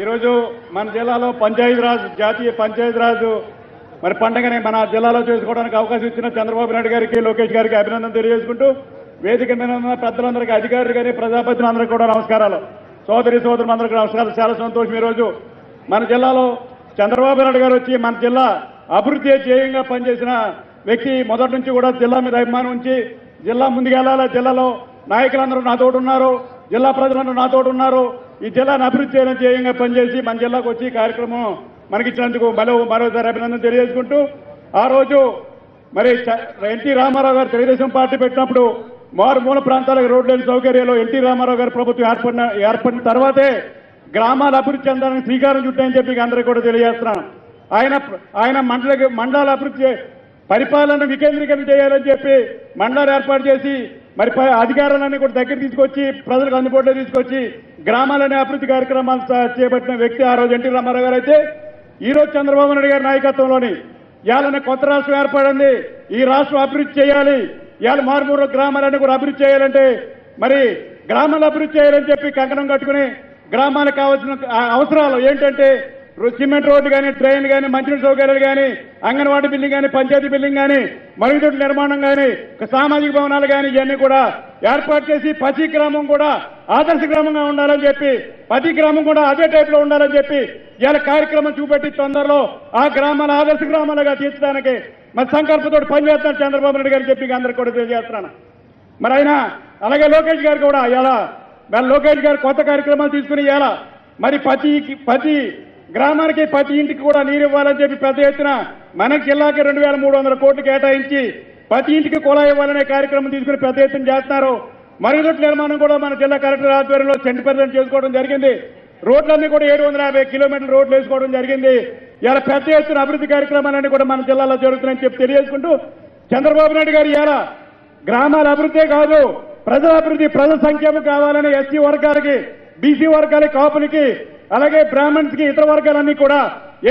ఈరోజు మన జిల్లాలో పంచాయతీరాజ్ జాతీయ పంచాయతీరాజ్ మరి పండగని మన జిల్లాలో చేసుకోవడానికి అవకాశం ఇచ్చిన చంద్రబాబు నాయుడు గారికి లోకేష్ గారికి అభినందన తెలియజేసుకుంటూ వేదిక మీద ఉన్న పెద్దలందరికీ అధికారులు కానీ ప్రజాప్రతినిధులందరికీ కూడా నమస్కారాలు. సోదరి సోదరులందరికీ నమస్కారాలు. చాలా సంతోషం ఈరోజు. మన జిల్లాలో చంద్రబాబు నాయుడు గారు వచ్చి మన జిల్లా అభివృద్ధి ధ్యేయంగా పనిచేసిన వ్యక్తి మొదటి నుంచి కూడా జిల్లా మీద అభిమానం ఉంచి జిల్లా ముందుకెళ్ళాలా జిల్లాలో నాయకులందరూ నాతోటి ఉన్నారు జిల్లా ప్రజలందరూ నాతోటి ఉన్నారు ఈ జిల్లాను అభివృద్ధి చేయడం ధ్యేయంగా పనిచేసి మన జిల్లాకు వచ్చి కార్యక్రమం మనకిచ్చినందుకు మరో మరోసారి అభినందన తెలియజేసుకుంటూ ఆ రోజు మరి ఎన్టీ రామారావు గారు తెలుగుదేశం పార్టీ పెట్టినప్పుడు మారుమూల ప్రాంతాలకు రోడ్లు లేని సౌకర్యాలు ఎన్టీ రామారావు గారి ప్రభుత్వం ఏర్పడిన ఏర్పడిన తర్వాతే గ్రామాల అభివృద్ధి చెందాలని శ్రీకారం చుట్టాయని చెప్పి అందరికీ కూడా తెలియజేస్తున్నాను ఆయన ఆయన మండల మండలాల అభివృద్ధి పరిపాలన వికేంద్రీకరణ చేయాలని చెప్పి మండలాలు ఏర్పాటు చేసి మరి ప- అధికారాలన్నీ కూడా దగ్గర తీసుకొచ్చి ప్రజలకు అందుబాటులో తీసుకొచ్చి గ్రామాలనే అభివృద్ధి కార్యక్రమాలు చేపట్టిన వ్యక్తి ఆ రోజు ఎన్టీ రామారావు గారు అయితే ఈ రోజు చంద్రబాబు నాయుడు గారి నాయకత్వంలోని ఇవాళ కొత్త రాష్ట్రం ఏర్పడింది. ఈ రాష్ట్రం అభివృద్ధి చేయాలి. ఇవాళ మారుమూరు గ్రామాలన్నీ కూడా అభివృద్ధి చేయాలంటే మరి గ్రామాలు అభివృద్ధి చేయాలని చెప్పి కంకణం కట్టుకుని గ్రామాలకు కావాల్సిన అవసరాలు ఏంటంటే సిమెంట్ రోడ్డు కానీ ట్రైన్ కానీ మంచినీటి సౌకర్యాలు కానీ అంగన్వాడీ బిల్డింగ్ కానీ పంచాయతీ బిల్డింగ్ కానీ మరుగుదొడ్ల నిర్మాణం కానీ సామాజిక భవనాలు కానీ ఇవన్నీ కూడా ఏర్పాటు చేసి ప్రతి గ్రామం కూడా ఆదర్శ గ్రామంగా ఉండాలని చెప్పి ప్రతి గ్రామం కూడా అదే టైప్లో ఉండాలని చెప్పి ఇవాళ కార్యక్రమం చూపెట్టి తొందరలో ఆ గ్రామాల ఆదర్శ గ్రామాలుగా తీర్చడానికి మరి సంకల్పంతో పనిచేస్తాను చంద్రబాబు నాయుడు గారు చెప్పి అందరికీ కూడా తెలియజేస్తున్నాను. మరి ఆయన అలాగే లోకేష్ గారు కూడా ఇలా మరి లోకేష్ గారు కొత్త కార్యక్రమాలు తీసుకుని ఇలా మరి ప్రతి ప్రతి గ్రామానికి ప్రతి ఇంటికి కూడా నీరు ఇవ్వాలని చెప్పి పెద్ద ఎత్తున మన జిల్లాకి రెండు వేల మూడు వందల కోట్లు కేటాయించి ప్రతి ఇంటికి కుళాయి ఇవ్వాలనే కార్యక్రమం తీసుకుని పెద్ద ఎత్తున చేస్తున్నారు. మరుగుదొడ్ల నిర్మాణం కూడా మన జిల్లా కలెక్టర్ ఆధ్వర్యంలో సెంట్ పర్సెంట్ చేసుకోవడం జరిగింది. రోడ్లన్నీ కూడా ఏడు వందల యాభై కిలోమీటర్ల రోడ్లు వేసుకోవడం జరిగింది. ఇలా పెద్ద ఎత్తున అభివృద్ధి కార్యక్రమాలన్నీ కూడా మన జిల్లాలో జరుగుతున్నాయని చెప్పి తెలియజేసుకుంటూ చంద్రబాబు నాయుడు గారు ఇలా గ్రామాల అభివృద్ధే కాదు ప్రజల అభివృద్ధి ప్రజల సంక్షేమం కావాలని ఎస్సీ వర్గాలకి బీసీ వర్గాలకి కాపులకి అలాగే బ్రాహ్మణ్స్కి ఇతర వర్గాలన్నీ కూడా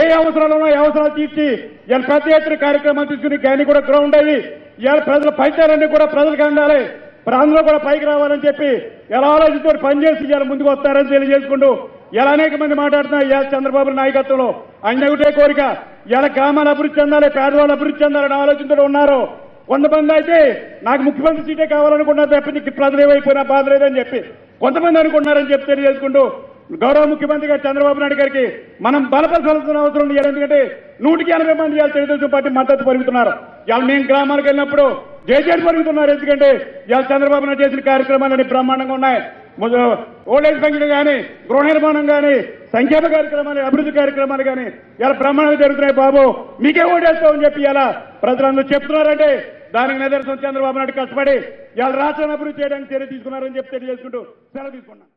ఏ అవసరాలు ఏ అవసరాలు తీర్చి ఇలా పెద్ద ఎత్తున కార్యక్రమాలు తీసుకుని కానీ కూడా గ్రౌండ్ అయ్యి ఇవాళ ప్రజల పంచాలన్నీ కూడా ప్రజలకు అందాలి. ప్రాంతంలో కూడా పైకి రావాలని చెప్పి ఎలా ఆలోచించుకొని పనిచేసి ఇవాళ ముందుకు వస్తారని తెలియజేసుకుంటూ ఇలా అనేక మంది మాట్లాడుతున్నారు ఇవాళ చంద్రబాబు నాయకత్వంలో. ఆయన ఒకటే కోరిక ఇలా గ్రామాలు అభివృద్ధి చెందాలి పేదవాళ్ళు అభివృద్ధి చెందాలని ఆలోచనతో ఉన్నారు. కొంతమంది అయితే నాకు ముఖ్యమంత్రి సీటే కావాలనుకున్నారు తప్పించి ప్రజలు ఏమైపోయినా బాధ లేదని చెప్పి కొంతమంది అనుకున్నారని చెప్పి తెలియజేసుకుంటూ గౌరవ ముఖ్యమంత్రి గారు చంద్రబాబు నాయుడు గారికి మనం బలపరచాల్సిన అవసరం ఉంది. ఎందుకంటే నూటికి ఎనభై మంది ఇవాళ తెలుగుదేశం పార్టీ మద్దతు పరుగుతున్నారు ఇవాళ మేము గ్రామాలకు వెళ్ళినప్పుడు జేజేడు పరుగుతున్నారు ఎందుకంటే ఇవాళ చంద్రబాబు నాయుడు చేసిన కార్యక్రమాలన్నీ బ్రహ్మాండంగా ఉన్నాయి. ఓల్డ్ ఏజ్ పెన్షన్ కానీ గృహ నిర్మాణం కానీ సంక్షేమ కార్యక్రమాలు అభివృద్ధి కార్యక్రమాలు కానీ ఇలా బ్రహ్మాండంగా జరుగుతున్నాయి బాబు. మీకే ఓటేస్తామని చెప్పి ఇలా ప్రజలందరూ చెప్తున్నారంటే దానికి నిదర్శనం చంద్రబాబు నాయుడు కష్టపడి ఇవాళ రాష్ట్రాన్ని అభివృద్ధి చేయడానికి చర్య తీసుకున్నారని చెప్పి తెలియజేసుకుంటూ సెలవు తీసుకున్నాను